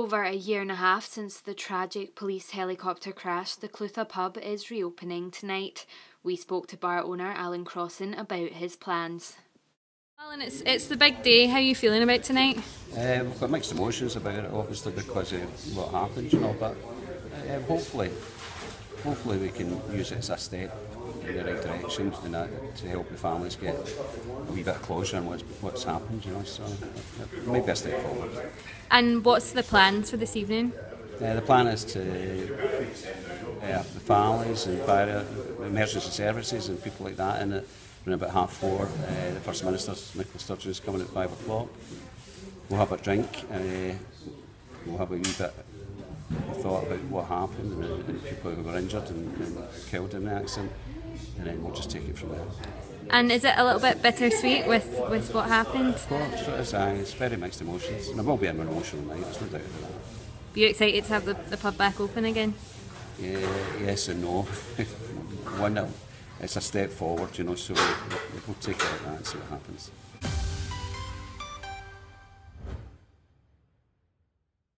Over a year and a half since the tragic police helicopter crash, the Clutha pub is reopening tonight. We spoke to bar owner Alan Crossan about his plans. Alan, it's, it's the big day. How are you feeling about tonight? Uh, we've got mixed emotions about it, obviously, because of what happened, you know, but uh, hopefully, hopefully we can use it as a step in the right direction and that, to help the families get a wee bit closer on what's, what's happened, you know, so it may be a step forward. And what's the plans for this evening? Uh, the plan is to uh, the families and fire emergency services and people like that in it around about half four. Uh, the First Minister, Nicola Sturgeon, is coming at five o'clock. We'll have a drink. Uh, we'll have a wee bit of thought about what happened and, and people who were injured and, and killed in the accident. And then we'll just take it from there. And is it a little bit bittersweet with, with what happened? Of course, it is, uh, it's very mixed emotions. And it will be an emotional night, there's no doubt about that. Are you excited to have the, the pub back open again? Yeah, yes and no. One, it's a step forward, you know, so we, we'll take it like that and see what happens.